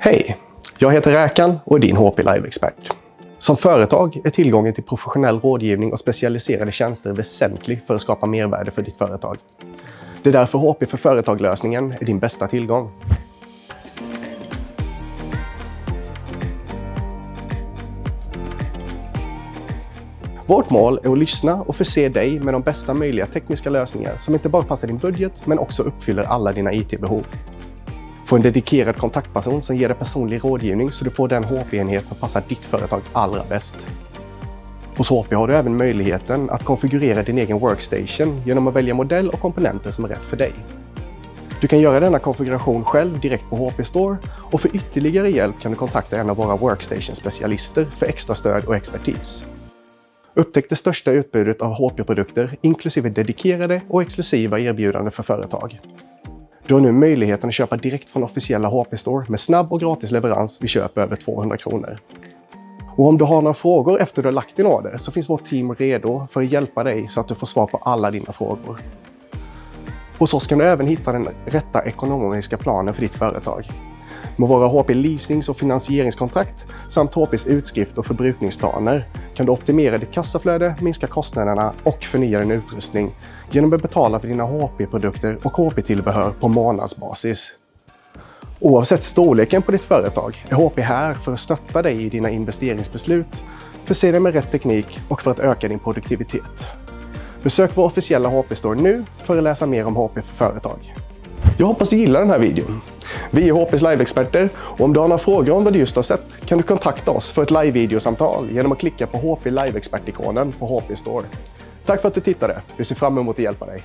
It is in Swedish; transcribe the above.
Hej! Jag heter Räkan och är din HP Live-expert. Som företag är tillgången till professionell rådgivning och specialiserade tjänster väsentlig för att skapa mervärde för ditt företag. Det är därför HP för företag-lösningen är din bästa tillgång. Vårt mål är att lyssna och förse dig med de bästa möjliga tekniska lösningar som inte bara passar din budget men också uppfyller alla dina IT-behov. Få en dedikerad kontaktperson som ger dig personlig rådgivning så du får den HP-enhet som passar ditt företag allra bäst. Hos HP har du även möjligheten att konfigurera din egen workstation genom att välja modell och komponenter som är rätt för dig. Du kan göra denna konfiguration själv direkt på HP Store och för ytterligare hjälp kan du kontakta en av våra workstation-specialister för extra stöd och expertis. Upptäck det största utbudet av HP-produkter inklusive dedikerade och exklusiva erbjudanden för företag. Du har nu möjligheten att köpa direkt från officiella HP Store med snabb och gratis leverans vid köp över 200 kronor. Och om du har några frågor efter du har lagt din order så finns vårt team redo för att hjälpa dig så att du får svar på alla dina frågor. Hos oss kan du även hitta den rätta ekonomiska planen för ditt företag. Med våra HP leasings och finansieringskontrakt samt HPs utskrift och förbrukningsplaner kan du optimera ditt kassaflöde, minska kostnaderna och förnya din utrustning genom att betala för dina HP-produkter och HP-tillbehör på månadsbasis. Oavsett storleken på ditt företag är HP här för att stötta dig i dina investeringsbeslut, förse dig med rätt teknik och för att öka din produktivitet. Besök vår officiella HP-store nu för att läsa mer om HP för företag. Jag hoppas du gillar den här videon. Vi är HPs live-experter och om du har några frågor om vad du just har sett kan du kontakta oss för ett live-videosamtal genom att klicka på HP Live-expert-ikonen på HP Store. Tack för att du tittade. Vi ser fram emot att hjälpa dig.